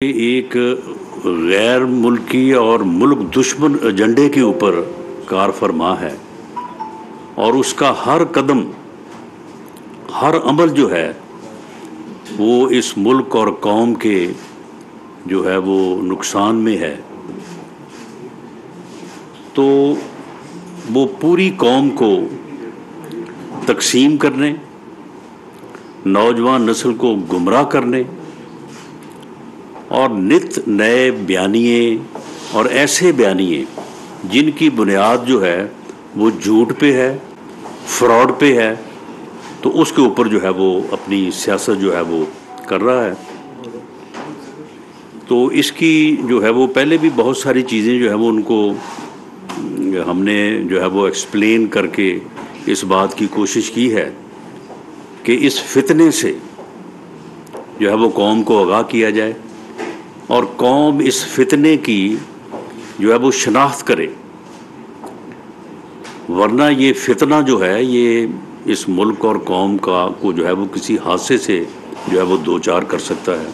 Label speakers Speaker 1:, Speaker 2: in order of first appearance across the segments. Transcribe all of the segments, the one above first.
Speaker 1: ایک غیر ملکی اور ملک دشمن ایجنڈے کے اوپر کار فرما ہے اور اس کا ہر قدم، ہر عمل جو ہے، وہ اس ملک اور قوم کے جو ہے وہ نقصان میں ہے۔ تو وہ پوری قوم کو تقسیم کرنے، نوجوان نسل کو گمراہ کرنے اور نت نئے بیانیے اور ایسے بیانیے جن کی بنیاد جو ہے وہ جھوٹ پہ ہے، فراڈ پہ ہے، تو اس کے اوپر جو ہے وہ اپنی سیاست جو ہے وہ کر رہا ہے۔ تو اس کی جو ہے وہ پہلے بھی بہت ساری چیزیں جو ہے وہ ان کو ہم نے جو ہے وہ ایکسپلین کر کے اس بات کی کوشش کی ہے کہ اس فتنے سے جو ہے وہ قوم کو آگاہ کیا جائے۔ اور قوم اس فتنے کی جو ہے وہ شناخت کرے۔ ورنہ یہ فتنہ جو ہے، یہ اس ملک اور قوم کا کو جو ہے وہ کسی حادثے سے جو ہے وہ دو چار کر سکتا ہے۔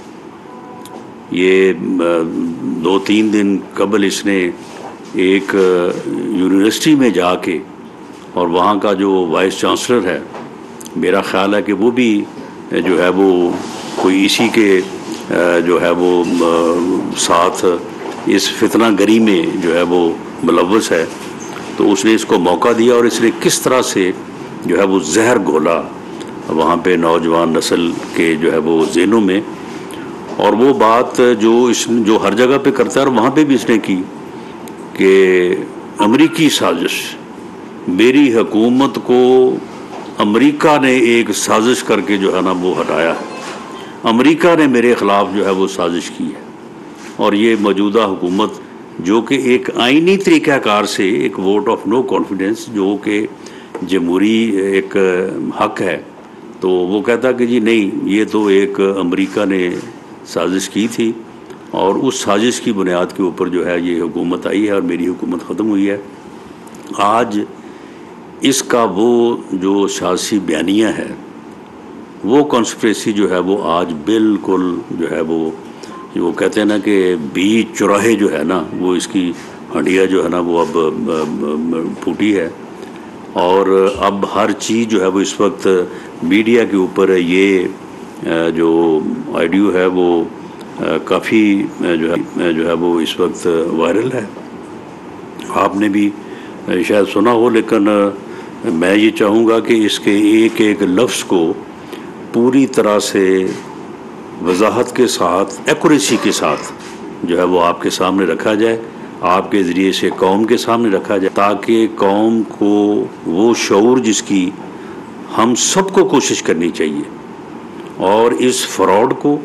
Speaker 1: یہ دو تین دن قبل اس نے ایک یونیورسٹی میں جا کے اور وہاں کا جو وائس چانسلر ہے، میرا خیال ہے کہ وہ بھی جو ہے وہ کوئی اسی کے جو ہے وہ ساتھ اس فتنہ گری میں جو ہے وہ ملوث ہے، تو اس نے اس کو موقع دیا اور اس نے کس طرح سے جو ہے وہ زہر گھولا۔ وہاں پہ نوجوان نسل کے جو ہے وہ ذہنوں میں، اور وہ بات جو اس، جو ہر جگہ پہ کرتا ہے اور وہاں پہ بھی اس نے کی کہ امریکی سازش، میری حکومت کو امریکہ نے ایک سازش کر کے جو ہے نا وہ ہٹایا۔ ہے امریکہ نے میرے خلاف جو ہے وہ سازش کی ہے۔ اور یہ موجودہ حکومت جو کہ ایک آئینی طریقہ کار سے ایک ووٹ آف نو کانفیڈنس جو کہ جمہوری ایک حق ہے، تو وہ کہتا کہ جی نہیں، یہ تو ایک امریکہ نے سازش کی تھی اور اس سازش کی بنیاد کے اوپر جو ہے یہ حکومت آئی ہے اور میری حکومت ختم ہوئی ہے۔ آج اس کا وہ جو سیاسی بیانیہ ہے وہ کانسپریسی جو ہے وہ آج بالکل جو ہے وہ وہ کہتے ہیں نا کہ بیچ چوراہے جو ہے نا، وہ اس کی ہڈیا جو ہے نا وہ اب پھوٹی ہے۔ اور اب ہر چیز جو ہے وہ اس وقت میڈیا کے اوپر یہ جو آئیڈیو ہے وہ کافی جو ہے جو ہے وہ اس وقت وائرل ہے۔ آپ نے بھی شاید سنا ہو، لیکن میں یہ چاہوں گا کہ اس کے ایک ایک لفظ کو پوری طرح سے وضاحت کے ساتھ ایکوریسی کے ساتھ جو ہے وہ آپ کے سامنے رکھا جائے، آپ کے ذریعے سے قوم کے سامنے رکھا جائے، تاکہ قوم کو وہ شعور جس کی ہم سب کو کوشش کرنی چاہیے۔ اور اس فراڈ کو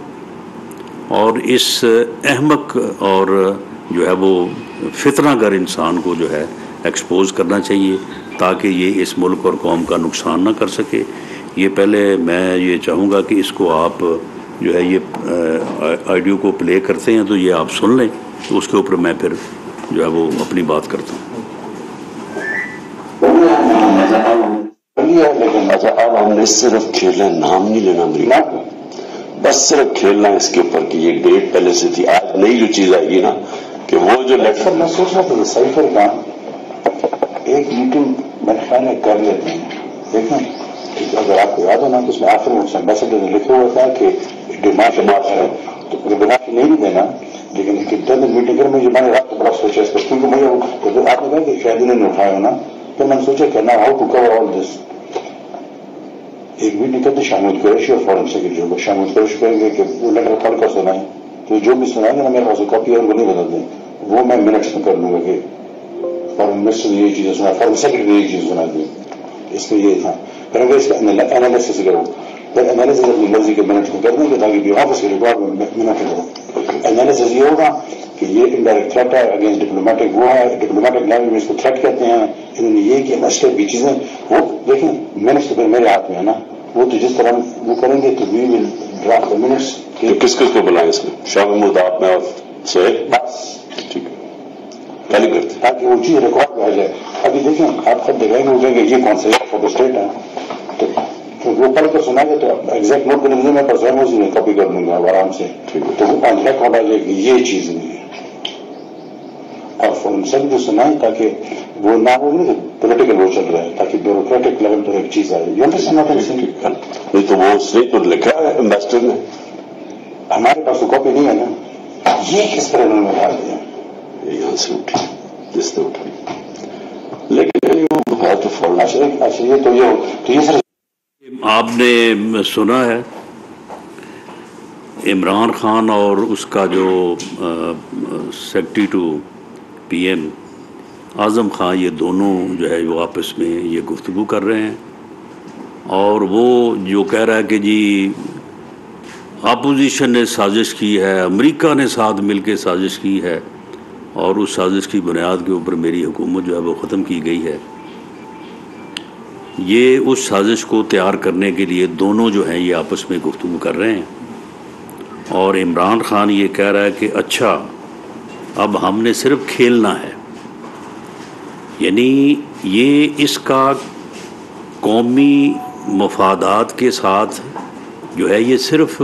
Speaker 1: اور اس احمق اور جو ہے وہ فتنہ گر انسان کو جو ہے ایکسپوز کرنا چاہیے، تاکہ یہ اس ملک اور قوم کا نقصان نہ کر سکے۔ یہ پہلے میں یہ چاہوں گا کہ اس کو آپ جو ہے یہ آڈیو کو پلے کرتے ہیں تو یہ آپ سن لیں تو اس کے اوپر میں پھر جو ہے وہ اپنی بات کرتا ہوں۔
Speaker 2: اب ہم نے صرف کھیلنا نام نہیں لینا امریکہ بس صرف کھیلنا اس کے اوپر کہ یہ ڈیٹ پہلے سے تھی آج نئی جو چیز آئے گی نا کہ وہ جو لیٹر
Speaker 3: میں سوچ رہا تھا سائفر کا ایک میٹنگ میرے خیال میں کر لیتے ہیں دیکھیں۔ اگر آپ کو یاد ہونا تو اس میں آخر میں امبیسڈر نے لکھا ہوا تھا کہ ڈیمانڈ ڈیمانڈ ہے تو ڈیمانڈ نہیں بھی دینا لیکن میٹنگ کر میں میں نے رات کو بڑا سوچا اس پر کیونکہ مجھے آپ نے کہا کہ شاید انہوں نے اٹھایا ہونا تو میں نے سوچا کہ نا ہاؤ ٹو کور آل دس ایک میٹنگ کرتے شامل قریشی اور فارن سیکرٹری کو شامل قریش کہیں گے کہ وہ لیٹر پڑھ کر سنائیں تو جو بھی سنائیں گے نا میرے پاس کاپی ہے ان کو نہیں بدل دیں وہ میں منٹس میں کر لوں گا کہ فارن منسٹر نے یہ چیزیں سنا فارن سیکرٹری نے یہ چیز سنا دی اس میں یہ تھا پھر اگر اس کا انالیسس کروں پھر انالیسس اپنی مرضی کے منٹ میں کر دیں گے تاکہ بھی آفس کے ریکارڈ منٹ انالیسس یہ ہوگا کہ یہ انڈائریکٹ تھریٹ ہے اگینسٹ ڈپلومیٹک وہ ہے ڈپلومیٹک لینگویج میں اس کو تھریٹ کہتے ہیں انہوں نے یہ کیا مسئلے بھی چیزیں وہ دیکھیں منٹس تو پھر میرے ہاتھ میں ہے نا وہ تو جس طرح وہ کریں گے تو وی ول ڈرافٹ منٹس
Speaker 2: کس کس کو بلائیں اس میں شاہ محمود آپ میں اور سہیل
Speaker 3: بس.
Speaker 2: ٹھیک ہے. پہلے کرتے
Speaker 3: تاکہ وہ چیز ریکارڈ میں آ جائے۔ ابھی دیکھیں آپ خود دیکھیں گے وہ کہیں گے یہ کون سا فوٹو اسٹیٹ ہے تو وہ پڑھ کر سنا گے تو ایگزیکٹ نوٹ کرنے میں پر سوئم اسی میں کاپی کر لوں گا آرام سے تو وہ ریکارڈ آ جائے گی یہ چیز نہیں ہے اور فون سب جو سنائیں تاکہ وہ نہ ہو پولیٹیکل وہ چل رہا ہے تاکہ بیوروکریٹک لیول پر ایک چیز آئے یہ
Speaker 2: نہیں تو وہ اس نے تو لکھا ہے امبیسڈر نے
Speaker 3: ہمارے پاس تو کاپی نہیں ہے نا یہ کس طرح انہوں نے ڈال دیا
Speaker 2: یہاں سے اٹھی جس نے اٹھی لیکن تو
Speaker 3: یہ
Speaker 1: آپ نے سنا ہے، عمران خان اور اس کا جو secretary to PM Azam, Khan Khan, یہ دونوں جو ہے وہ آپس میں یہ گفتگو کر رہے ہیں۔ اور وہ جو کہہ رہا ہے کہ جی اپوزیشن نے سازش کی ہے، امریکہ نے ساتھ مل کے سازش کی ہے۔ اور اس سازش کی بنیاد کے اوپر میری حکومت جو ہے وہ ختم کی گئی ہے۔ یہ اس سازش کو تیار کرنے کے لیے دونوں جو ہیں یہ آپس میں گفتگو کر رہے ہیں۔ اور عمران خان یہ کہہ رہا ہے کہ اچھا اب ہم نے صرف کھیلنا ہے۔ یعنی یہ اس کا قومی مفادات کے ساتھ جو ہے یہ صرف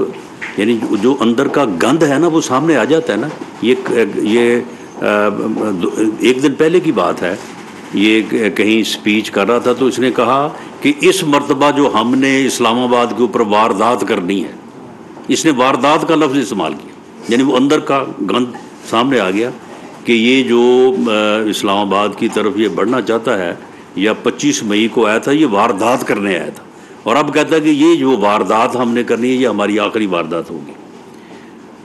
Speaker 1: یعنی جو اندر کا گند ہے نا وہ سامنے آ جاتا ہے نا۔ یہ یہ ایک دن پہلے کی بات ہے۔ یہ کہیں سپیچ کر رہا تھا تو اس نے کہا کہ اس مرتبہ جو ہم نے اسلام آباد کے اوپر واردات کرنی ہے، اس نے واردات کا لفظ استعمال کیا۔ یعنی وہ اندر کا گند سامنے آ گیا کہ یہ جو اسلام آباد کی طرف یہ بڑھنا چاہتا ہے، یا پچیس مئی کو آیا تھا، یہ واردات کرنے آیا تھا۔ اور اب کہتا ہے کہ یہ جو واردات ہم نے کرنی ہے، یہ ہماری آخری واردات ہوگی۔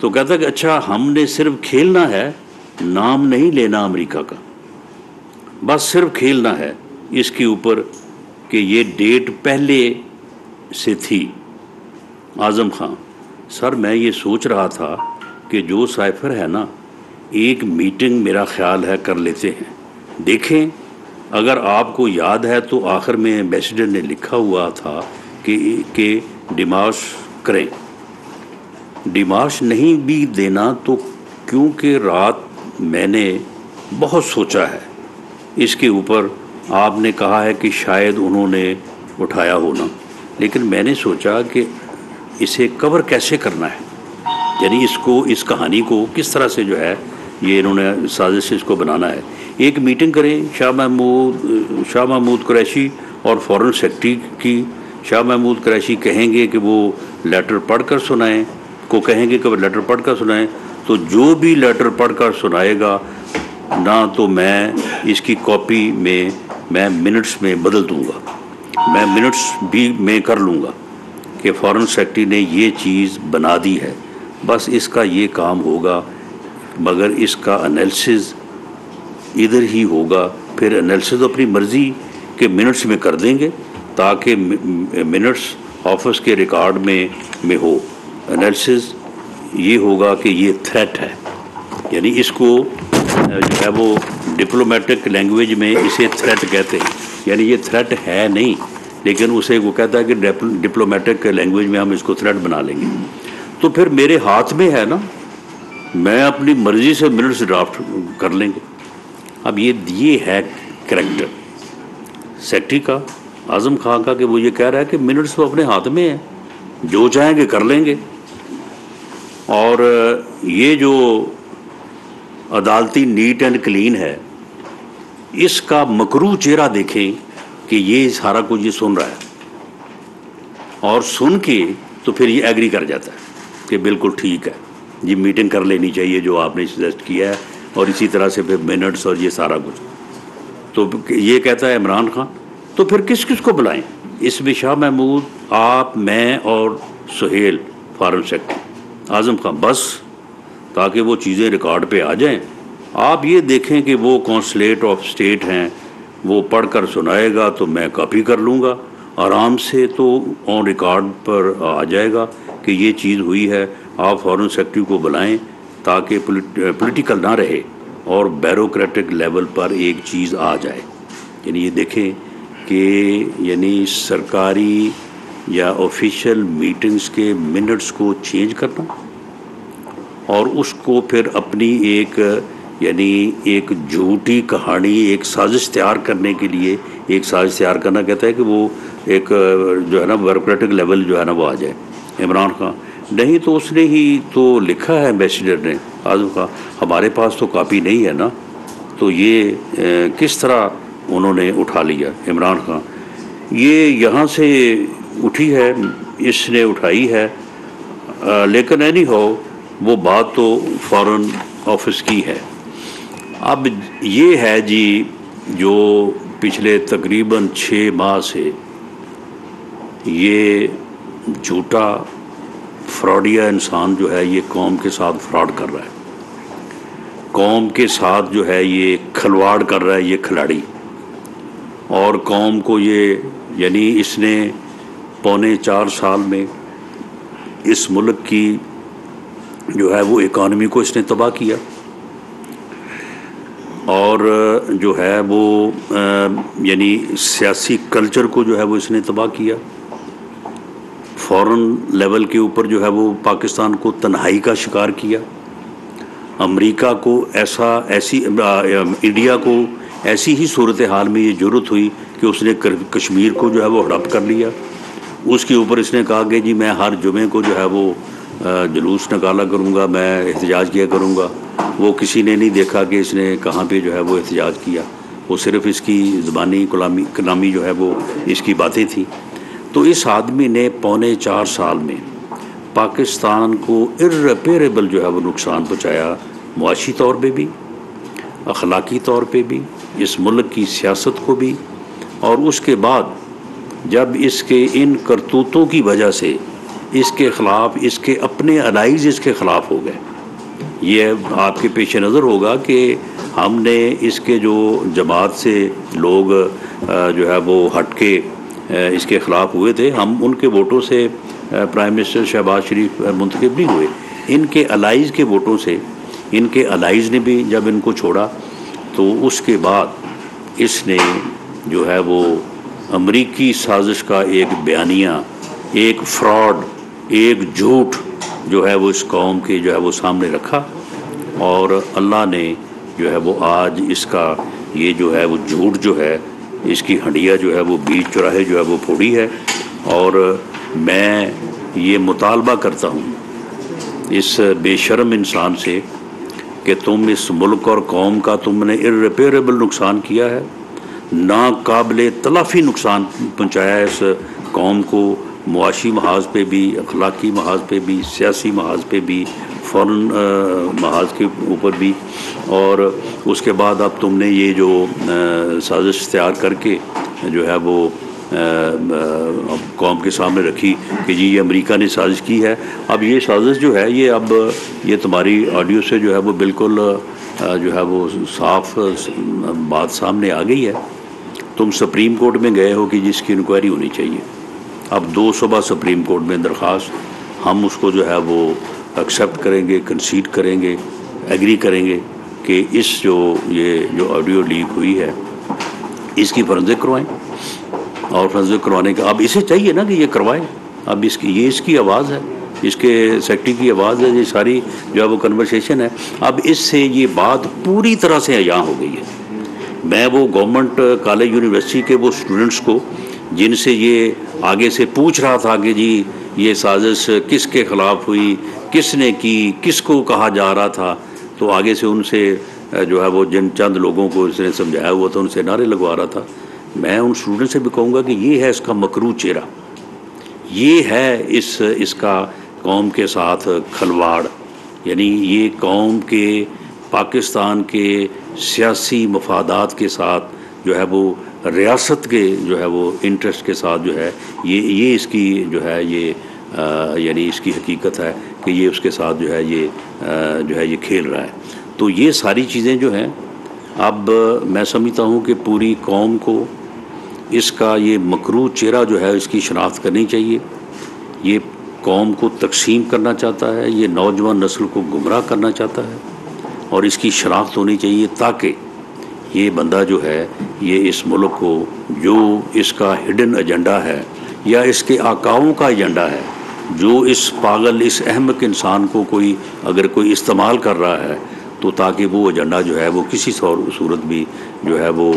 Speaker 1: تو کہتا ہے کہ اچھا ہم نے صرف کھیلنا ہے نام نہیں لینا امریکہ کا۔ بس صرف کھیلنا ہے۔ اس کے اوپر کہ یہ ڈیٹ پہلے سے تھی۔ اعظم خان، سر میں یہ سوچ رہا تھا کہ جو سائفر ہے نا، ایک میٹنگ میرا خیال ہے کر لیتے ہیں۔ دیکھیں، اگر آپ کو یاد ہے تو آخر میں ایمبیسڈر نے لکھا ہوا تھا کہ کہ ڈیمارش کریں۔ ڈیمارش نہیں بھی دینا تو کیونکہ رات میں نے بہت سوچا ہے۔ اس کے اوپر آپ نے کہا ہے کہ شاید انہوں نے اٹھایا ہونا۔ لیکن میں نے سوچا کہ اسے کور کیسے کرنا ہے؟ یعنی اس کو، اس کہانی کو کس طرح سے جو ہے یہ انہوں نے سازش سے اس کو بنانا ہے؟ ایک میٹنگ کریں شاہ محمود شاہ محمود قریشی اور فورن سیکٹری کی۔ شاہ محمود قریشی کہیں گے کہ وہ لیٹر پڑھ کر سنائیں، کو کہیں گے کہ وہ لیٹر پڑھ کر سنائیں۔ تو جو بھی لیٹر پڑھ کر سنائے گا، نہ تو میں اس کی کاپی میں میں منٹس میں بدل دوں گا۔ میں منٹس بھی میں کر لوں گا کہ فورن سیکٹری نے یہ چیز بنا دی ہے۔ بس اس کا یہ کام ہوگا، مگر اس کا انیلسز ادھر ہی ہوگا۔ پھر انیلسز اپنی مرضی کے منٹس میں کر دیں گے، تاکہ منٹس آفس کے ریکارڈ میں میں ہو۔ انیلسز یہ ہوگا کہ یہ تھریٹ ہے۔ یعنی اس کو جو ہے وہ ڈپلومیٹک لینگویج میں اسے تھریٹ کہتے ہیں۔ یعنی یہ تھریٹ ہے نہیں، لیکن اسے وہ کہتا ہے کہ ڈپلومیٹک لینگویج میں ہم اس کو تھریٹ بنا لیں گے۔ تو پھر میرے ہاتھ میں ہے نا، میں اپنی مرضی سے منٹس ڈرافٹ کر لیں گے۔ اب یہ یہ ہے کریکٹر سیکٹری کا، اعظم خان کا کہ وہ یہ کہہ رہا ہے کہ منٹس تو اپنے ہاتھ میں ہیں۔ جو چاہیں گے کر لیں گے۔ اور یہ جو عدالتی نیٹ اینڈ کلین ہے، اس کا مکرو چہرہ دیکھیں کہ یہ سارا کچھ یہ سن رہا ہے۔ اور سن کے تو پھر یہ ایگری کر جاتا ہے کہ بالکل ٹھیک ہے۔ یہ میٹنگ کر لینی چاہیے جو آپ نے سجیسٹ کیا ہے اور اسی طرح سے پھر منٹس اور یہ سارا کچھ۔ تو یہ کہتا ہے عمران خان، تو پھر کس کس کو بلائیں؟ اس میں شاہ محمود، آپ، میں اور سہیل فارن سیکٹری اعظم خان بس، تاکہ وہ چیزیں ریکارڈ پہ آ جائیں۔ آپ یہ دیکھیں کہ وہ کونسلیٹ آف اسٹیٹ ہیں، وہ پڑھ کر سنائے گا تو میں کاپی کر لوں گا۔ آرام سے تو آن ریکارڈ پر آ جائے گا کہ یہ چیز ہوئی ہے، آپ فورن سیکٹری کو بلائیں تاکہ پولیٹیکل نہ رہے اور بیروکریٹک لیول پر ایک چیز آ جائے۔ یعنی یہ دیکھیں کہ یعنی سرکاری یا آفیشیل میٹنگز کے منٹس کو چینج کرنا اور اس کو پھر اپنی ایک یعنی ایک جھوٹی کہانی، ایک سازش تیار کرنے کے لیے، ایک سازش تیار کرنا کہتا ہے کہ وہ ایک، جو ہے نا بیوروکریٹک لیول جو ہے نا، وہ آ جائے۔ عمران خان، نہیں تو اس نے ہی تو لکھا ہے ایمبیسیڈر نے آزم خان، ہمارے پاس تو کاپی نہیں ہے نا۔ تو یہ کس طرح انہوں نے اٹھا لیا؟ عمران خان، یہ یہاں سے اٹھی ہے، اس نے اٹھائی ہے۔ لیکن اینی ہو، وہ بات تو فورن آفس کی ہے۔ اب یہ ہے جی جو پچھلے تقریباً چھ ماہ سے یہ جھوٹا فراڈیا انسان جو ہے، یہ قوم کے ساتھ فراڈ کر رہا ہے۔ قوم کے ساتھ جو ہے، یہ کھلواڑ کر رہا ہے، یہ کھلاڑی۔ اور قوم کو یہ یعنی اس نے پونے چار سال میں اس ملک کی جو ہے وہ اکانومی کو اس نے تباہ کیا اور جو ہے وہ یعنی سیاسی کلچر کو جو ہے وہ اس نے تباہ کیا۔ فورن لیول کے اوپر جو ہے وہ پاکستان کو تنہائی کا شکار کیا۔ امریکہ کو ایسا، ایسی انڈیا کو ایسی ہی صورتحال میں یہ ضرورت ہوئی کہ اس نے کشمیر کو جو ہے وہ ہڑپ کر لیا۔ اس کے اوپر اس نے کہا کہ جی میں ہر جمعے کو جو ہے وہ جلوس نکالا کروں گا، میں احتجاج کیا کروں گا۔ وہ کسی نے نہیں دیکھا کہ اس نے کہاں پہ جو ہے وہ احتجاج کیا۔ وہ صرف اس کی زبانی کلامی کلامی جو ہے وہ اس کی باتیں تھیں۔ تو اس آدمی نے پونے چار سال میں پاکستان کو ارریپیریبل جو ہے وہ نقصان پہنچایا، معاشی طور پہ بھی، اخلاقی طور پہ بھی، اس ملک کی سیاست کو بھی۔ اور اس کے بعد جب اس کے ان کرتوتوں کی وجہ سے اس کے خلاف، اس کے اپنے الائز اس کے خلاف ہو گئے۔ یہ آپ کے پیش نظر ہوگا کہ ہم نے اس کے جو جماعت سے لوگ جو ہے وہ ہٹ کے اس کے خلاف ہوئے تھے، ہم ان کے ووٹوں سے پرائم منسٹر شہباز شریف منتخب نہیں ہوئے۔ ان کے الائز کے ووٹوں سے، ان کے الائز نے بھی جب ان کو چھوڑا تو اس کے بعد اس نے جو ہے وہ امریکی سازش کا ایک بیانیہ، ایک فراڈ، ایک جھوٹ جو ہے وہ اس قوم کے جو ہے وہ سامنے رکھا اور اللہ نے جو ہے وہ آج اس کا یہ جو ہے وہ جھوٹ جو ہے، اس کی ہنڈیا جو ہے وہ بیچ چوراہے جو ہے وہ پھوڑی ہے اور میں یہ مطالبہ کرتا ہوں اس بے شرم انسان سے کہ تم اس ملک اور قوم کا تم نے ارریپیریبل نقصان کیا ہے۔ ناقابل تلافی نقصان پہنچایا ہے اس قوم کو، معاشی محاذ پہ بھی، اخلاقی محاذ پہ بھی، سیاسی محاذ پہ بھی، فوراً محاذ کے اوپر بھی۔ اور اس کے بعد اب تم نے یہ جو سازش تیار کر کے جو ہے وہ قوم کے سامنے رکھی کہ جی یہ امریکہ نے سازش کی ہے۔ اب یہ سازش جو ہے، یہ اب یہ تمہاری آڈیو سے جو ہے وہ بالکل جو ہے وہ صاف بات سامنے آ گئی ہے۔ تم سپریم کورٹ میں گئے ہو کہ جس کی انکوائری ہونی چاہیے۔ اب دو صبح سپریم کورٹ میں درخواست، ہم اس کو جو ہے وہ ایکسیپٹ کریں گے کنسیڈ کریں گے ایگری کریں گے کہ اس جو یہ جو آڈیو لیک ہوئی ہے، اس کی فرضیں کروائیں۔ اور فرضیں کروانے کا اب اسے چاہیے نا کہ یہ کروائیں۔ اب اس کی یہ اس کی آواز ہے۔ اس کے سیکٹری کی آواز ہے، یہ ساری جو ہے وہ کنورسیشن ہے۔ اب اس سے یہ بات پوری طرح سے یہاں ہو گئی ہے۔ میں وہ گورنمنٹ کالج یونیورسٹی کے وہ اسٹوڈنٹس کو جن سے یہ آگے سے پوچھ رہا تھا کہ جی یہ سازش کس کے خلاف ہوئی، کس نے کی، کس کو کہا جا رہا تھا؟ تو آگے سے ان سے جو ہے وہ جن چند لوگوں کو اس نے سمجھایا ہوا تھا ان سے نعرے لگوا رہا تھا۔ میں ان اسٹوڈنٹ سے بھی کہوں گا کہ یہ ہے اس کا مکرو چہرہ۔ یہ ہے اس اس کا قوم کے ساتھ کھلواڑ۔ یعنی یہ قوم کے پاکستان کے سیاسی مفادات کے ساتھ جو ہے وہ ریاست کے جو ہے وہ انٹرسٹ کے ساتھ جو ہے یہ یہ اس کی جو ہے یہ یعنی اس کی حقیقت ہے کہ یہ اس کے ساتھ جو ہے یہ جو ہے یہ کھیل رہا ہے۔ تو یہ ساری چیزیں جو ہیں، اب میں سمجھتا ہوں کہ پوری قوم کو اس کا یہ مکرو چہرہ جو ہے اس کی شناخت کرنی چاہیے۔ یہ قوم کو تقسیم کرنا چاہتا ہے، یہ نوجوان نسل کو گمراہ کرنا چاہتا ہے۔ اور اس کی شناخت ہونی چاہیے تاکہ یہ بندہ جو ہے، یہ اس ملک کو جو اس کا ہڈن ایجنڈا ہے یا اس کے آکاؤں کا ایجنڈا ہے، جو اس پاگل، اس احمق انسان کو کوئی اگر کوئی استعمال کر رہا ہے تو تاکہ وہ ایجنڈا جو ہے، وہ کسی صورت بھی جو ہے، وہ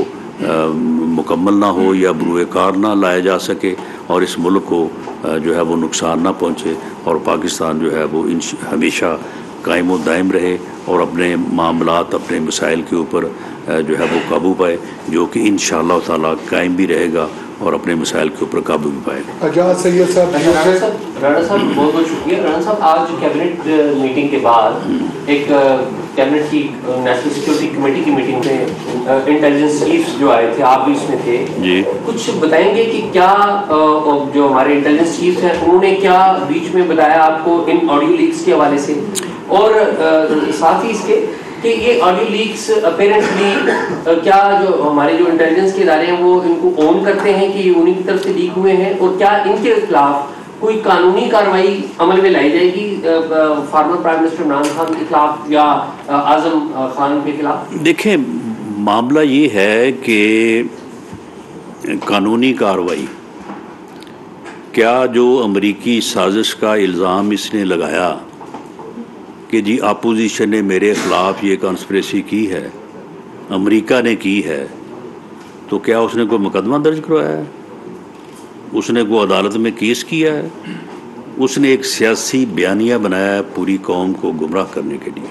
Speaker 1: مکمل نہ ہو یا بروئے کار نہ لایا جا سکے اور اس ملک کو جو ہے، وہ نقصان نہ پہنچے اور پاکستان جو ہے، وہ ہمیشہ قائم و دائم رہے اور اپنے معاملات اپنے مسائل کے اوپر جو ہے وہ قابو پائے جو کہ ان شاء اللہ تعالیٰ قائم بھی رہے گا اور اپنے مسائل کے اوپر قابو بھی پائے
Speaker 4: گا۔ سید صاحب رانا صاحب بہت بہت شکریہ۔ رانا صاحب آج کیبنٹ میٹنگ کے بعد ایک کیبنٹ کی نیشنل سیکورٹی کمیٹی کی میٹنگ میں انٹیلیجنس چیف جو آئے تھے آپ بھی اس میں تھے۔
Speaker 1: جی۔
Speaker 4: کچھ بتائیں گے کہ کیا جو ہمارے انٹیلیجنس چیف ہیں انہوں نے کیا بیچ میں بتایا آپ کو ان آڈیو لیکس کے حوالے سے؟ اور ساتھ ہی اس کے کہ یہ آڈیو لیکس اپیرنٹلی کیا جو ہمارے جو انٹیلیجنس کے ادارے ہیں وہ ان کو اون کرتے ہیں کہ یہ انہیں کی طرف سے لیک ہوئے ہیں اور کیا ان کے خلاف کوئی قانونی کاروائی عمل میں لائی جائے گی former prime minister Imran Khan کے خلاف یا اعظم خان کے خلاف؟
Speaker 1: دیکھیں، معاملہ یہ ہے کہ قانونی کاروائی، کیا جو امریکی سازش کا الزام اس نے لگایا کہ جی اپوزیشن نے میرے خلاف یہ کانسپریسی کی ہے، امریکہ نے کی ہے، تو کیا اس نے کوئی مقدمہ درج کروایا ہے؟ اس نے کوئی عدالت میں کیس کیا ہے؟ اس نے ایک سیاسی بیانیہ بنایا ہے پوری قوم کو گمراہ کرنے کے لیے۔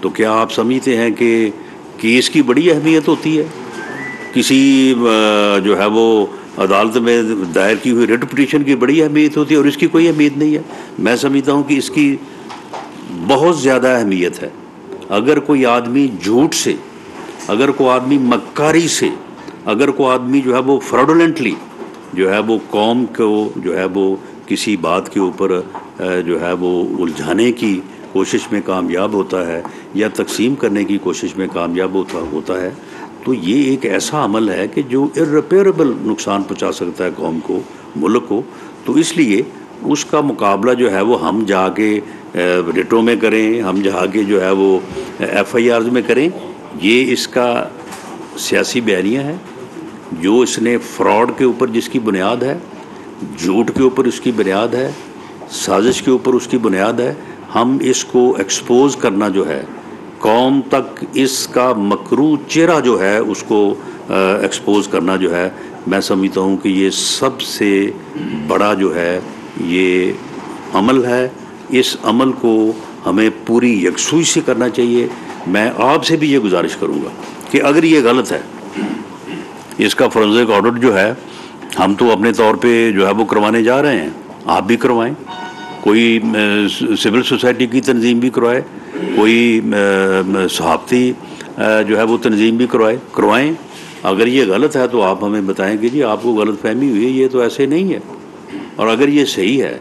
Speaker 1: تو کیا آپ سمجھتے ہیں کہ کیس کی بڑی اہمیت ہوتی ہے؟ کسی جو ہے وہ عدالت میں دائر کی ہوئی ریٹ پٹیشن کی بڑی اہمیت ہوتی ہے اور اس کی کوئی اہمیت نہیں ہے۔ میں سمجھتا ہوں کہ اس کی بہت زیادہ اہمیت ہے۔ اگر کوئی آدمی جھوٹ سے، اگر کوئی آدمی مکاری سے، اگر کوئی آدمی جو ہے وہ فراڈولنٹلی جو ہے وہ قوم کو جو ہے وہ کسی بات کے اوپر جو ہے وہ الجھانے کی کوشش میں کامیاب ہوتا ہے یا تقسیم کرنے کی کوشش میں کامیاب ہوتا ہوتا ہے، تو یہ ایک ایسا عمل ہے کہ جو ارریپیریبل نقصان پہنچا سکتا ہے قوم کو، ملک کو۔ تو اس لیے اس کا مقابلہ جو ہے وہ ہم جا کے ریٹوں میں کریں، ہم جا کے جو ہے وہ ایف آئی آرز میں کریں، یہ اس کا سیاسی بیانیہ ہے جو اس نے فراڈ کے اوپر جس کی بنیاد ہے، جھوٹ کے اوپر اس کی بنیاد ہے، سازش کے اوپر اس کی بنیاد ہے، ہم اس کو ایکسپوز کرنا جو ہے، قوم تک اس کا مکرو چہرہ جو ہے اس کو ایکسپوز کرنا جو ہے، میں سمجھتا ہوں کہ یہ سب سے بڑا جو ہے یہ عمل ہے، اس عمل کو ہمیں پوری یکسوئی سے کرنا چاہیے۔ میں آپ سے بھی یہ گزارش کروں گا کہ اگر یہ غلط ہے، اس کا فرنزک آڈٹ جو ہے، ہم تو اپنے طور پہ جو ہے وہ کروانے جا رہے ہیں۔ آپ بھی کروائیں۔ کوئی سول سوسائٹی کی تنظیم بھی کروائے۔ کوئی صحافتی جو ہے وہ تنظیم بھی کروائے، کروائیں۔ اگر یہ غلط ہے تو آپ ہمیں بتائیں کہ جی آپ کو غلط فہمی ہوئی ہے، یہ تو ایسے نہیں ہے۔ اور اگر یہ صحیح ہے،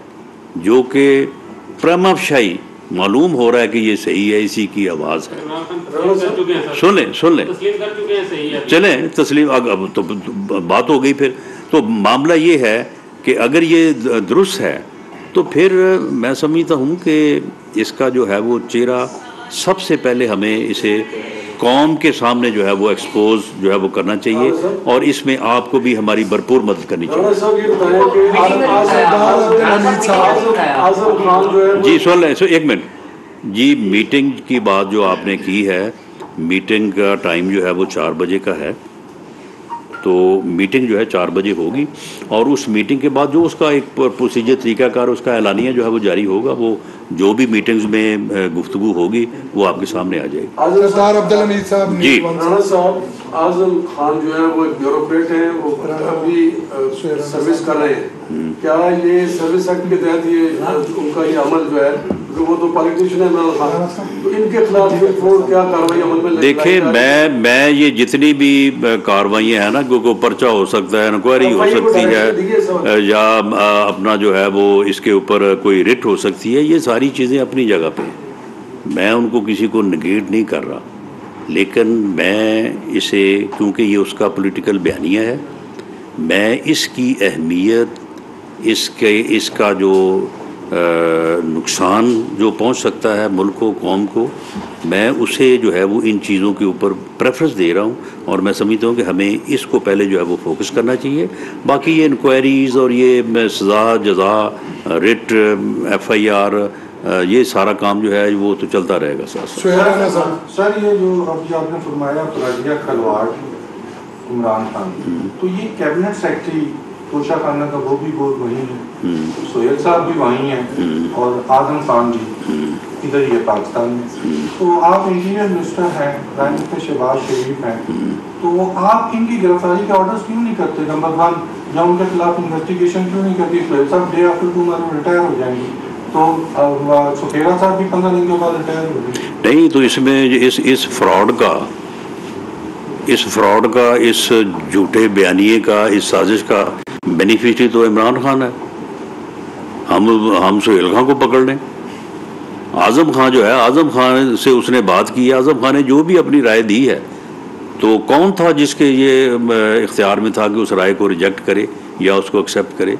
Speaker 1: جو کہ پرم شاہی معلوم ہو رہا ہے کہ یہ صحیح ہے، اسی کی آواز ہے۔ سن لیں سن لیں چلیں، تسلیم اب تو بات ہو گئی پھر۔ تو معاملہ یہ ہے کہ اگر یہ درست ہے، تو پھر میں سمجھتا ہوں کہ اس کا جو ہے وہ چہرہ سب سے پہلے ہمیں اسے قوم کے سامنے جو ہے وہ ایکسپوز جو ہے وہ کرنا چاہیے اور اس میں آپ کو بھی ہماری بھرپور مدد کرنی چاہیے۔ جی سن لیں ایک منٹ۔ جی میٹنگ کی بات جو آپ نے کی ہے میٹنگ کا ٹائم جو ہے وہ چار بجے کا ہے۔ تو میٹنگ جو ہے چار بجے ہوگی اور اس میٹنگ کے بعد جو اس کا ایک پروسیجر طریقہ کار اس کا اعلانیہ جو ہے وہ جاری ہوگا وہ جو بھی میٹنگز میں گفتگو ہوگی وہ آپ کے سامنے آ جائے
Speaker 4: گی۔
Speaker 1: جی۔
Speaker 5: صاحب اعظم خان جو ہے وہ بیوروکریٹ ہیں وہ ابھی سروس کر رہے ہیں۔ کیا یہ سروس ایکٹ کے تحت یہ ان کا یہ عمل جو ہے وہ تو پالیٹیشن ہے عمران خان تو ان کے خلاف کیا کاروائی عمل میں
Speaker 1: دیکھیں میں میں یہ جتنی بھی کاروائیاں ہیں نا کیونکہ پرچہ ہو سکتا ہے انکوائری ہو سکتی ہے یا اپنا جو ہے وہ اس کے اوپر کوئی رٹ ہو سکتی ہے یہ ساری چیزیں اپنی جگہ پہ۔ میں ان کو کسی کو نگیٹ نہیں کر رہا۔ لیکن میں اسے، کیونکہ یہ اس کا پولیٹیکل بیانیہ ہے، میں اس کی اہمیت، اس کے، اس کا جو نقصان جو پہنچ سکتا ہے ملک و قوم کو، میں اسے جو ہے وہ ان چیزوں کے اوپر پریفرنس دے رہا ہوں۔ اور میں سمجھتا ہوں کہ ہمیں اس کو پہلے جو ہے وہ فوکس کرنا چاہیے۔ باقی یہ انکوائریز اور یہ سزا، جزا رٹ ایف آئی آر یہ سارا کام جو ہے وہ تو چلتا رہے گا ساتھ ساتھ۔
Speaker 6: سر یہ جو آپ نے فرمایا پراجیا کھلواڑ عمران خان تو یہ کیبنٹ سیکرٹری توشا خانہ کا وہ بھی گول وہی ہے۔ سہیل صاحب بھی وہیں ہیں۔ اور اعظم خان بھی۔ ادھر ہی ہے پاکستان میں۔ تو آپ انجینئر منسٹر ہیں پرائم منسٹر شہباز شریف ہیں۔ تو آپ ان کی گرفتاری کے آرڈرز کیوں نہیں کرتے؟ نمبر ون یا ان کے خلاف انویسٹیگیشن کیوں نہیں کرتی سہیل صاحب ڈے آفٹر ٹو ریٹائر ہو جائیں گے۔ تو صاحب بھی پندرہ دن کے بعد ریٹائر
Speaker 1: نہیں، تو اس میں اس اس فراڈ کا، اس فراڈ کا، اس جھوٹے بیانیے کا، اس سازش کا بینیفیشری تو عمران خان ہے۔ ہم ہم سہیل خان کو پکڑ لیں۔ اعظم خان جو ہے، اعظم خان سے اس نے بات کی، اعظم خان نے جو بھی اپنی رائے دی ہے، تو کون تھا جس کے یہ اختیار میں تھا کہ اس رائے کو ریجیکٹ کرے یا اس کو ایکسیپٹ کرے؟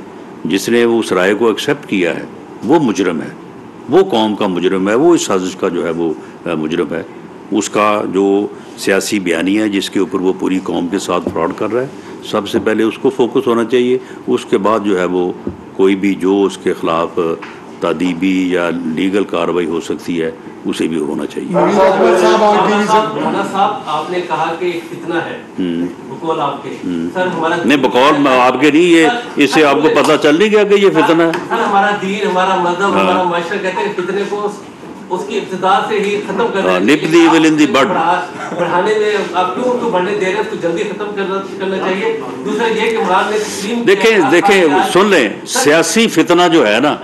Speaker 1: جس نے اس رائے کو ایکسیپٹ کیا ہے۔ وہ مجرم ہے۔ وہ قوم کا مجرم ہے، وہ اس سازش کا جو ہے وہ مجرم ہے۔ اس کا جو سیاسی بیانی ہے، جس کے اوپر وہ پوری قوم کے ساتھ فراڈ کر رہا ہے، سب سے پہلے اس کو فوکس ہونا چاہیے۔ اس کے بعد جو ہے وہ کوئی بھی جو اس کے خلاف تادیبی یا لیگل کاروائی ہو سکتی ہے اسے بھی ہونا چاہیے۔
Speaker 4: مولانا صاحب آپ نے کہا کہ ایک فتنہ ہے بقول آپ کے۔ سر ہمارا
Speaker 1: نہیں بقول آپ کے نہیں یہ اس سے آپ کو پتہ چل نہیں گیا کہ یہ فتنہ ہے۔
Speaker 4: سر ہمارا دین ہمارا مذہب ہمارا معاشرہ کہتے ہیں فتنے کو اس کی ابتدا سے ہی ختم کرنا
Speaker 1: نپ دی ان دی بڈ
Speaker 4: بڑھانے میں آپ کیوں تو بڑھنے دے رہے ہیں؟ اس کو جلدی ختم کرنا چاہیے۔ دوسرا یہ کہ مراد نے
Speaker 1: دیکھیں دیکھیں سن لیں سیاسی فتنہ جو ہے نا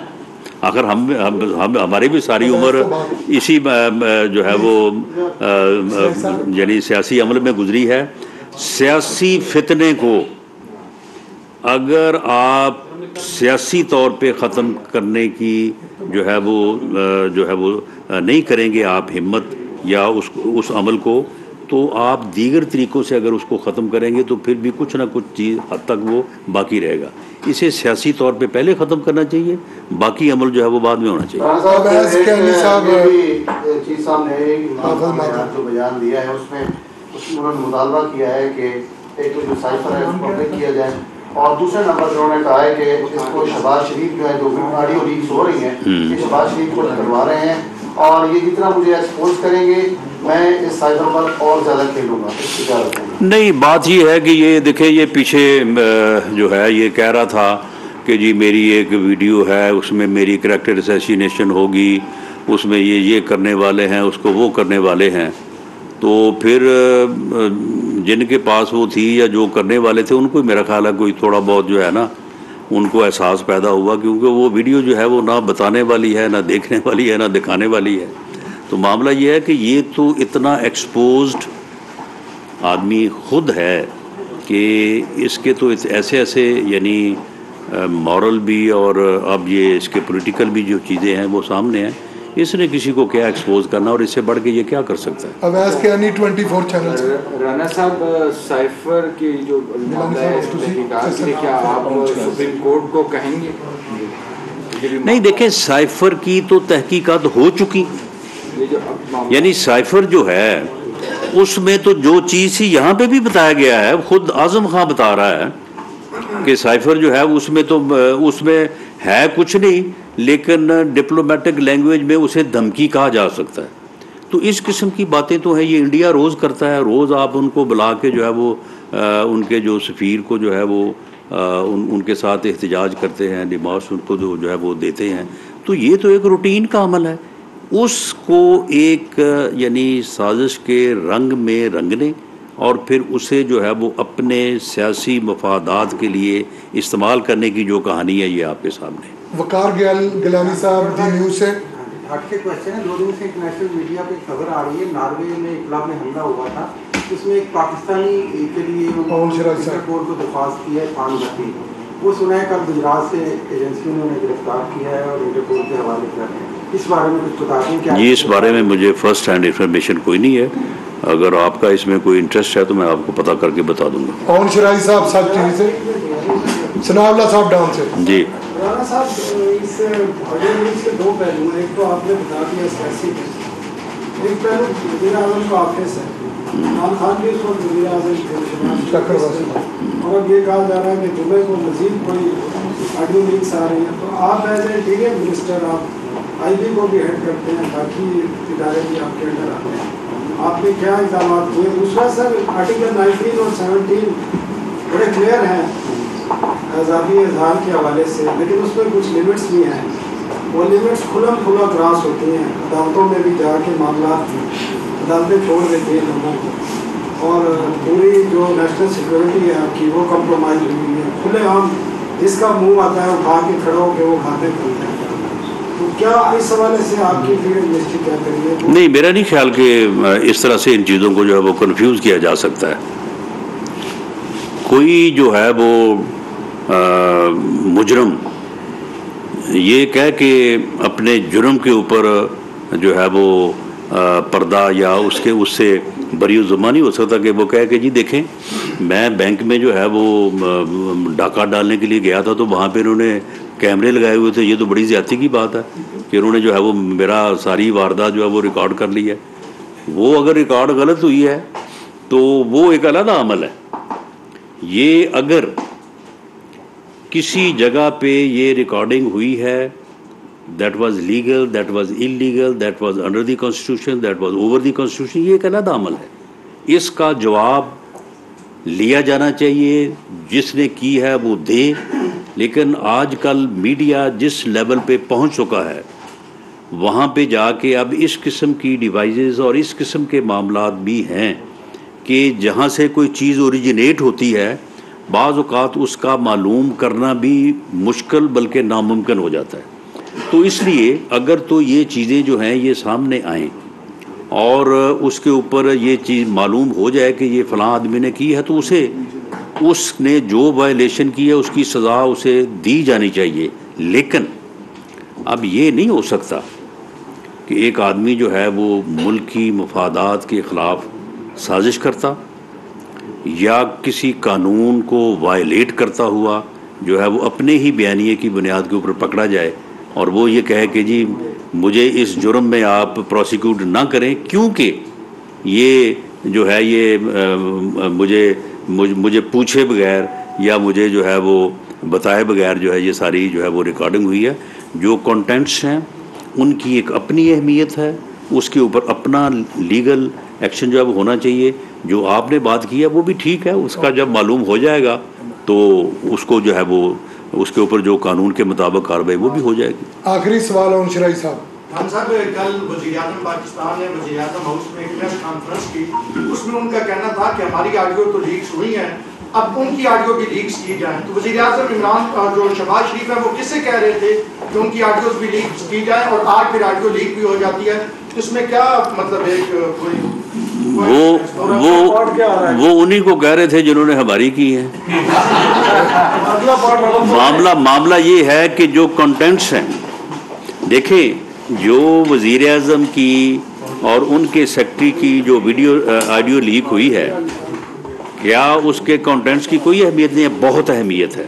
Speaker 1: آخر ہم ہم ہماری بھی ساری عمر اسی جو ہے وہ یعنی سیاسی عمل میں گزری ہے۔ سیاسی فتنے کو اگر آپ سیاسی طور پہ ختم کرنے کی جو ہے وہ جو ہے وہ نہیں کریں گے آپ ہمت یا اس اس عمل کو، تو آپ دیگر طریقوں سے اگر اس کو ختم کریں گے تو پھر بھی کچھ نہ کچھ چیز حد تک وہ باقی رہے گا۔ اسے سیاسی طور پہ پہلے ختم کرنا چاہیے باقی عمل جو ہے وہ بعد میں ہونا چاہیے۔
Speaker 7: چیز صاحب نے جو بیان دیا ہے اس میں انہوں نے مطالبہ کیا ہے کہ ایک جو سائفر ہے اس کو اپڈیٹ کیا جائے۔ اور دوسرے نمبر جو انہوں نے کہا ہے کہ اس کو شہباز شریف جو ہے جو آڈیو لیکس ہو رہی ہیں یہ شہباز شریف کو کروا رہے ہیں۔ اور یہ جتنا مجھے ایکسپوز کریں گے میں اس پر اور زیادہ کھیلوں گا
Speaker 1: نہیں بات یہ ہے کہ یہ دیکھیں، یہ پیچھے جو ہے، یہ کہہ رہا تھا کہ جی میری ایک ویڈیو ہے، اس میں میری کریکٹر اسیسینیشن ہوگی، اس میں یہ یہ کرنے والے ہیں، اس کو وہ کرنے والے ہیں۔ تو پھر جن کے پاس وہ تھی یا جو کرنے والے تھے، ان کو میرا خیال ہے کوئی تھوڑا بہت جو ہے نا، ان کو احساس پیدا ہوا، کیونکہ وہ ویڈیو جو ہے وہ نہ بتانے والی ہے، نہ دیکھنے والی ہے، نہ دکھانے والی ہے۔ تو معاملہ یہ ہے کہ یہ تو اتنا ایکسپوزڈ آدمی خود ہے کہ اس کے تو ایسے ایسے یعنی مورل بھی اور اب یہ اس کے پولیٹیکل بھی جو چیزیں ہیں وہ سامنے ہیں۔ اس نے کسی کو کیا ایکسپوز کرنا اور اس سے بڑھ کے یہ کیا کر سکتا ہے؟
Speaker 3: اویس کے انی 24 چینل
Speaker 8: رانا صاحب سائفر کی جو کیا آپ سپریم کورٹ کو کہیں گے؟
Speaker 1: نہیں دیکھیں سائفر کی تو تحقیقات ہو چکی۔ یعنی سائفر جو ہے، اس میں تو جو چیز تھی یہاں پہ بھی بتایا گیا ہے، خود اعظم خان بتا رہا ہے کہ سائفر جو ہے، اس میں تو، اس میں ہے کچھ نہیں، لیکن ڈپلومیٹک لینگویج میں اسے دھمکی کہا جا سکتا ہے۔ تو اس قسم کی باتیں تو ہیں، یہ انڈیا روز کرتا ہے، روز آپ ان کو بلا کے جو ہے وہ ان کے جو سفیر کو جو ہے وہ ان ان کے ساتھ احتجاج کرتے ہیں نماز ان کو جو ہے وہ دیتے ہیں۔ تو یہ تو ایک روٹین کا عمل ہے۔ اس کو ایک یعنی سازش کے رنگ میں رنگنے اور پھر اسے جو ہے وہ اپنے سیاسی مفادات کے لیے استعمال کرنے کی جو کہانی ہے یہ آپ کے سامنے۔
Speaker 3: وقار گلانی صاحب دی نیوز سے۔
Speaker 9: ہٹ کے کوشچن ہے دو دن سے انٹرنیشنل میڈیا پہ خبر آ رہی ہے ناروے میں میں حملہ ہوا تھا۔ اس میں ایک پاکستانی کے لیے کو درخواست کی ہے پان بھٹی وہ سنا ہے کل گجرات سے ایجنسیوں نے انہیں گرفتار کیا ہے اور انٹرپول کے حوالے کر رہے ہیں۔ اس بارے میں کچھ بتا دیں کیا
Speaker 1: یہ اس بارے میں مجھے فرسٹ ہینڈ انفارمیشن کوئی نہیں ہے۔ اگر آپ کا اس میں کوئی انٹرسٹ ہے تو میں آپ کو پتا کر کے بتا دوں گا۔
Speaker 3: پون شرائی صاحب؟ سب ٹی وی سے؟ ثناء اللہ صاحب ڈاؤن سے۔
Speaker 1: جی۔
Speaker 10: رانا صاحب اس کے دو پہلو ہیں۔ ایک تو آپ نے بتا دیا سیاسی ایک پہلو وزیر اعظم کا آفس ہے عمران خان بھی اس وقت وزیر اعظم اور اب یہ کہا جا رہا ہے کہ دبئی کو مزید کوئی آڈیو لنکس آ رہی ہیں تو آپ ایز اے منسٹر آپ آئی بی کو بھی ہیڈ کرتے ہیں باقی ادارے بھی آپ کے انڈر آتے ہیں۔ آپ نے کیا اقدامات ہوئے دوسرا سر آرٹیکل نائنٹین اور سیونٹین بڑے کلیئر ہیں۔ آزادی اظہار کے حوالے سے، لیکن اس میں کچھ لمٹس بھی ہیں۔ وہ لمٹس کھلا کھلا کراس ہوتی ہیں۔ عدالتوں میں بھی جا کے معاملات عدالتیں چھوڑ دیتی ہیں لوگوں کو۔ اور پوری جو نیشنل سیکورٹی ہے آپ کی، وہ کمپرومائز ہوئی ہے۔ کھلے عام، جس کا منہ آتا ہے، اٹھا کے کھڑا ہو کے وہ کھاتے کھلتے تو کیا اس حوالے سے آپ کی کیا
Speaker 1: نہیں، میرا نہیں خیال کہ اس طرح سے ان چیزوں کو جو ہے وہ کنفیوز کیا جا سکتا ہے۔ کوئی جو ہے وہ مجرم، یہ کہہ کے اپنے جرم کے اوپر جو ہے وہ پردہ یا اس کے، اس سے بری زمہ نہیں ہو سکتا کہ وہ کہہ کہ جی دیکھیں، میں بینک میں جو ہے وہ ڈاکہ ڈالنے کے لیے گیا تھا تو وہاں پہ انہوں نے کیمرے لگائے ہوئے تھے، یہ تو بڑی زیادتی کی بات ہے کہ انہوں نے جو ہے وہ میرا ساری واردات جو ہے وہ ریکارڈ کر لی ہے۔ وہ اگر ریکارڈ غلط ہوئی ہے تو وہ ایک علیحدہ عمل ہے۔ یہ اگر کسی جگہ پہ یہ ریکارڈنگ ہوئی ہے that was legal that was illegal that was under the constitution that was over the constitution یہ ایک علیحدہ عمل ہے۔ اس کا جواب لیا جانا چاہیے، جس نے کی ہے وہ دے۔ لیکن آج کل میڈیا جس لیول پہ پہنچ چکا ہے، وہاں پہ جا کے اب اس قسم کی ڈیوائزز اور اس قسم کے معاملات بھی ہیں کہ جہاں سے کوئی چیز اوریجنیٹ ہوتی ہے، بعض اوقات اس کا معلوم کرنا بھی مشکل بلکہ ناممکن ہو جاتا ہے۔ تو اس لیے اگر تو یہ چیزیں جو ہیں یہ سامنے آئیں اور اس کے اوپر یہ چیز معلوم ہو جائے کہ یہ فلاں آدمی نے کی ہے تو اسے اس نے جو وائلیشن کی ہے، اس کی سزا اسے دی جانی چاہیے۔ لیکن اب یہ نہیں ہو سکتا کہ ایک آدمی جو ہے، وہ ملکی مفادات کے خلاف سازش کرتا یا کسی قانون کو وائلیٹ کرتا ہوا جو ہے، وہ اپنے ہی بیانیے کی بنیاد کے اوپر پکڑا جائے اور وہ یہ کہے کہ جی مجھے اس جرم میں آپ پروسیکیوٹ نہ کریں کیونکہ یہ جو ہے، یہ مجھے مجھ، مجھے پوچھے بغیر یا مجھے جو ہے وہ بتائے بغیر جو ہے یہ ساری جو ہے وہ ریکارڈنگ ہوئی ہے۔ جو کنٹینٹس ہیں، ان کی ایک اپنی اہمیت ہے۔ اس کے اوپر اپنا لیگل ایکشن جو ہے وہ ہونا چاہیے۔ جو آپ نے بات کی ہے، وہ بھی ٹھیک ہے۔ اس کا جب معلوم ہو جائے گا، تو اس کو جو ہے وہ، اس کے اوپر جو قانون کے مطابق کاروائی وہ بھی ہو جائے گی۔
Speaker 10: آخری سوال ہے شرائی صاحب۔
Speaker 7: خان صاحب کل وزیر اعظم پاکستان نے وزیر اعظم ہاؤس میں ایک پریس کانفرنس کی۔ اس میں ان کا کہنا تھا کہ ہماری آڈیو تو لیکس ہوئی ہیں۔ اب ان کی آڈیو بھی لیکس کی جائیں۔ تو وزیر اعظم عمران جو شہباز شریف ہے وہ کس سے کہہ رہے تھے کہ ان کی آڈیوز بھی لیکس کی جائیں اور آج پھر آڈیو لیک بھی ہو جاتی ہے؟ اس میں کیا مطلب ایک کوئی
Speaker 1: وہ وہ وہ انہی کو کہہ رہے تھے جنہوں نے ہماری کی ہے۔ معاملہ معاملہ یہ ہے کہ جو کنٹینٹس ہیں دیکھیں جو وزیر اعظم کی اور ان کے سیکٹری کی جو ویڈیو آڈیو لیک ہوئی ہے، کیا اس کے کنٹینٹس کی کوئی اہمیت نہیں ہے؟ بہت اہمیت ہے۔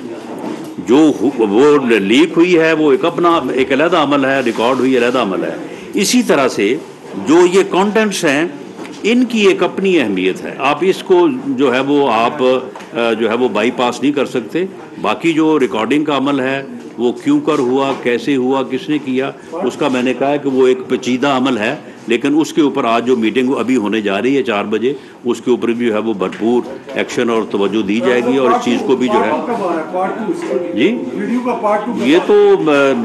Speaker 1: جو وہ لیک ہوئی ہے، وہ ایک اپنا، ایک علیحدہ عمل ہے، ریکارڈ ہوئی، علیحدہ عمل ہے۔ اسی طرح سے جو یہ کانٹینٹس ہیں، ان کی ایک اپنی اہمیت ہے۔ آپ اس کو جو ہے وہ، آپ جو ہے وہ بائی پاس نہیں کر سکتے۔ باقی جو ریکارڈنگ کا عمل ہے وہ کیوں کر ہوا کیسے ہوا کس نے کیا؟ اس کا میں نے کہا کہ وہ ایک پیچیدہ عمل ہے لیکن اس کے اوپر آج جو میٹنگ ابھی ہونے جا رہی ہے چار بجے اس کے اوپر بھی جو ہے وہ بھرپور ایکشن اور توجہ دی جائے گی اور اس چیز کو بھی جو ہے جی؟ یہ تو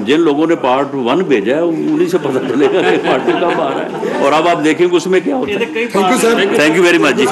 Speaker 1: جن لوگوں نے پارٹ ون بھیجا ہے انہیں سے پتہ چلے گا کہ پارٹ ٹو کب آ رہا ہے۔ اور اب آپ دیکھیں گے اس میں کیا ہوتا ہے۔ Thank you very much G.